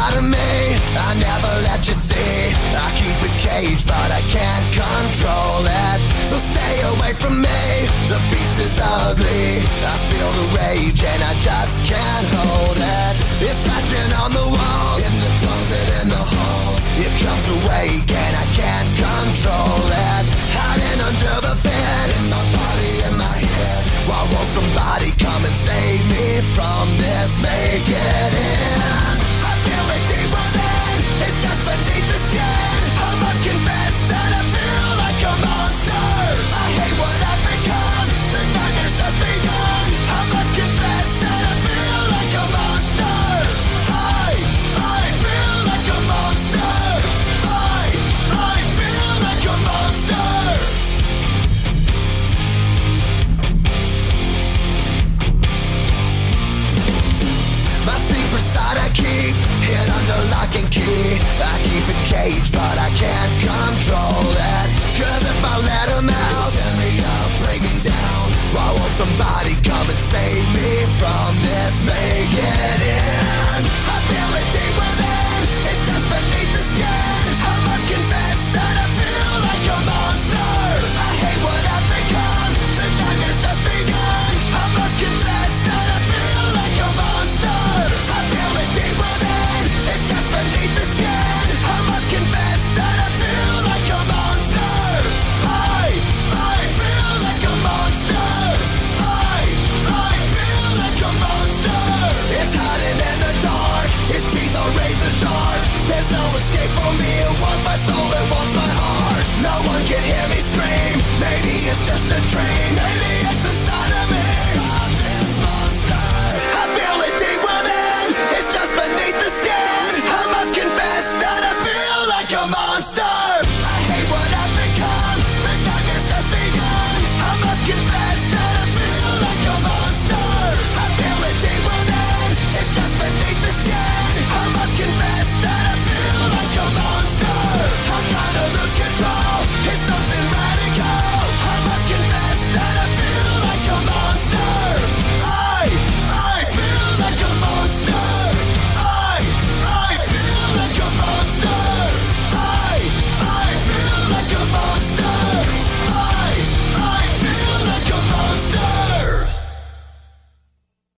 secret of me, I never let you see. I keep it caged, but I can't control it. So stay away from me. The beast is ugly. I feel the rage and I just can't hold it. It's scratching on the walls, in the closet, in the halls. It comes awake and I can't control it. Hiding under the bed, in my body, in my hid under lock and key. I keep it caged, but I can't control it. Cause if I let him out, tear me up, break me down. Why won't somebody come and save me from this? Make it shard There's no escape for me. It was my soul, it was my heart. No one can hear me scream. Maybe it's just a dream. Maybe it's inside of me. Stop this monster. I feel it deep within. It's just beneath the skin. I must confess that I feel like a monster.